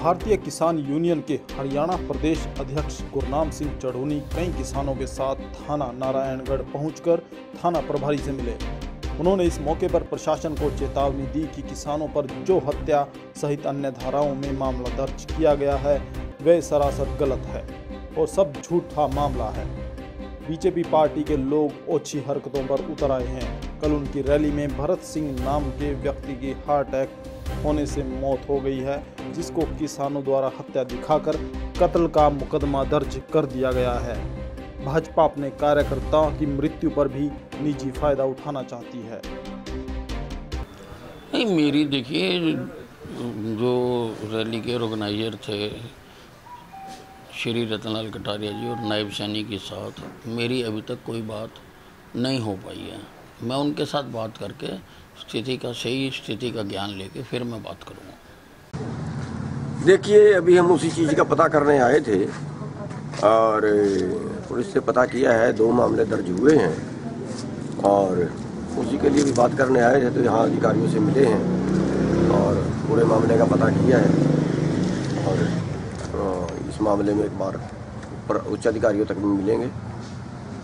भारतीय किसान यूनियन के हरियाणा प्रदेश अध्यक्ष गुरनाम सिंह चढ़ोनी कई किसानों के साथ थाना नारायणगढ़ पहुंचकर थाना प्रभारी से मिले। उन्होंने इस मौके पर प्रशासन को चेतावनी दी कि किसानों पर जो हत्या सहित अन्य धाराओं में मामला दर्ज किया गया है वह सरासर गलत है और सब झूठा मामला है। बीजेपी पार्टी के लोग ओछी हरकतों पर उतर आए हैं। कल उनकी रैली में भरत सिंह नाम के व्यक्ति की हार्ट अटैक होने से मौत हो गई है, जिसको किसानों द्वारा हत्या दिखाकर कत्ल का मुकदमा दर्ज कर दिया गया है। भाजपा अपने कार्यकर्ताओं की मृत्यु पर भी निजी फ़ायदा उठाना चाहती है। नहीं, मेरी देखिए, जो रैली के ऑर्गेनाइजर थे श्री रतनलाल कटारिया जी और नायब सैनी के साथ मेरी अभी तक कोई बात नहीं हो पाई है। मैं उनके साथ बात करके स्थिति का, सही स्थिति का ज्ञान लेके फिर मैं बात करूँगा। देखिए, अभी हम उसी चीज़ का पता करने आए थे और पुलिस से पता किया है, दो मामले दर्ज हुए हैं और उसी के लिए भी बात करने आए थे तो यहाँ अधिकारियों से मिले हैं और पूरे मामले का पता किया है और इस मामले में एक बार ऊपर उच्च अधिकारियों तक भी मिलेंगे।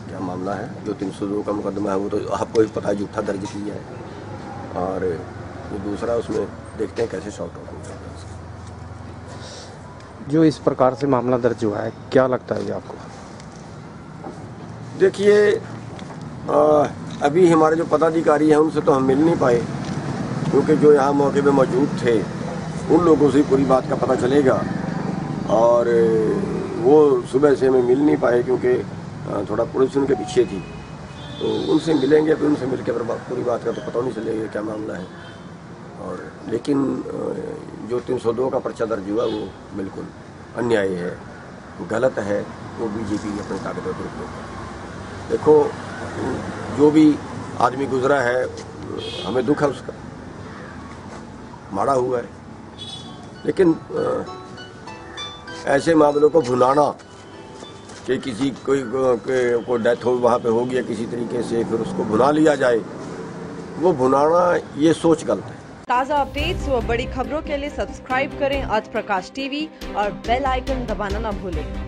क्या मामला है? जो तीन सौ दो का मुकदमा है वो तो आपको भी पता है झूठा दर्ज किया है। और जो दूसरा उसमें देखते हैं कैसे शॉर्ट आउट होता है जो इस प्रकार से मामला दर्ज हुआ है क्या लगता है ये आपको? देखिए अभी हमारे जो पदाधिकारी हैं उनसे तो हम मिल नहीं पाए क्योंकि जो यहाँ मौके पे मौजूद थे उन लोगों से पूरी बात का पता चलेगा। और वो सुबह से हमें मिल नहीं पाए क्योंकि थोड़ा पुलिस उनके पीछे थी। तो उनसे मिलेंगे, फिर उनसे मिल के पूरी बात का तो पता नहीं चलेगा क्या मामला है। और लेकिन जो 302 का पर्चा दर्ज हुआ, वो बिल्कुल अन्याय है, गलत है, वो बीजेपी ने अपने ताकत दुरुपयोग देखो, जो भी आदमी गुजरा है, हमें दुख है उसका। माड़ा हुआ है। लेकिन ऐसे मामलों को भुलाना कि किसी कोई को डेथ हो, वहाँ पे होगी या किसी तरीके से फिर उसको भुला लिया जाए, वो भुलाना, ये सोच गलत है। ताज़ा अपडेट्स व बड़ी खबरों के लिए सब्सक्राइब करें आज प्रकाश टीवी और बेल आइकन दबाना ना भूलें।